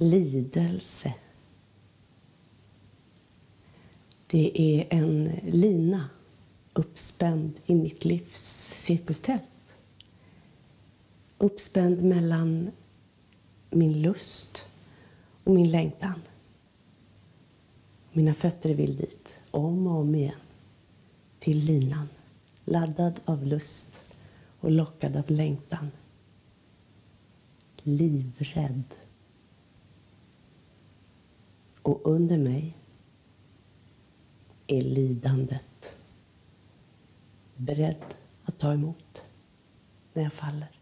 lidelse. Det är en lina uppspänd i mitt livs cirkustält. Uppspänd mellan min lust och min längtan. Mina fötter vill dit, om och om igen. Till linan, laddad av lust och lockad av längtan. Livrädd. Och under mig är lidandet beredd att ta emot när jag faller.